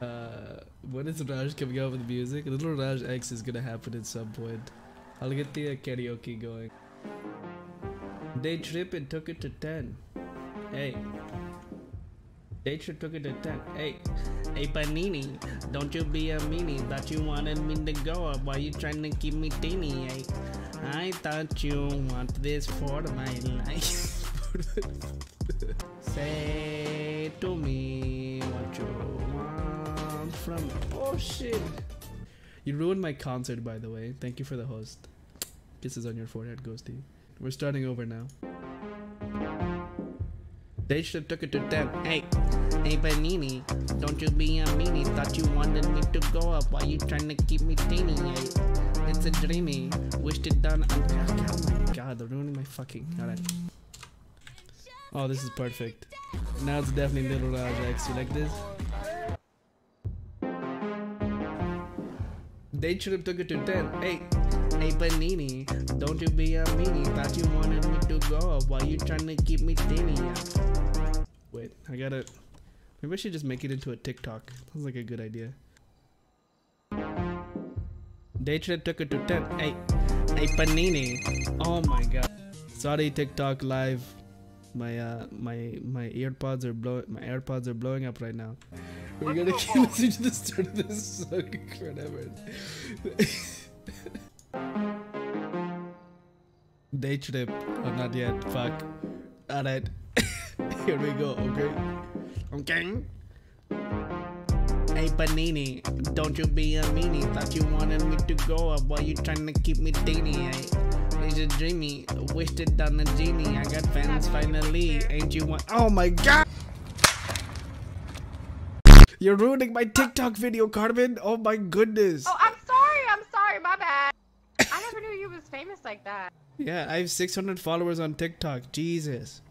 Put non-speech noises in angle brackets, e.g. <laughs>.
Uh, when is Raj coming out with music? Lil Raj X is gonna happen at some point. I'll get the uh, karaoke going. Daytrip and took it to 10. Hey. Daytrip took it to 10. Hey. Hey, Panini, don't you be a meanie. Thought you wanted me to go up. Why you trying to keep me teeny? Hey. I thought you want this for my life. <laughs> Say shit. You ruined my concert, by the way. Thank you for the host. Kisses on your forehead, Ghosty. We're starting over now. They should have took it to 10. Hey, hey, Panini, don't you be a meanie. Thought you wanted me to go up. Why you trying to keep me teeny? Hey, it's a dreamy. Wished it done. Oh my god, they're ruining my fucking. Alright. Oh, this is perfect. Now it's definitely Lil Raj X. You like this? They should have took it to 10. Hey, hey Panini, don't you be a meanie. Thought you wanted me to go. Why you trying to keep me teeny? Wait, I got it. Maybe I should just make it into a TikTok. Sounds like a good idea. Daytrip took it to 10. Hey, hey Panini. Oh my god. Sorry, TikTok live. My uh my my earpods are blow my AirPods are blowing up right now. We're gonna keep listening to the start of this song <laughs> forever. <laughs> Daytrip. Oh, not yet. Fuck. Alright. <laughs> Here we go, okay? Okay. Hey Panini, don't you be a meanie. Thought you wanted me to go up while you trying to keep me teeny. Eh? Hey, it's a dreamy. Wished it on a genie. I got fans finally. Ain't you one? Oh my god! You're ruining my TikTok video, Carmen. Oh my goodness. Oh, I'm sorry. I'm sorry. My bad. I never knew you was famous like that. Yeah, I have 600 followers on TikTok. Jesus.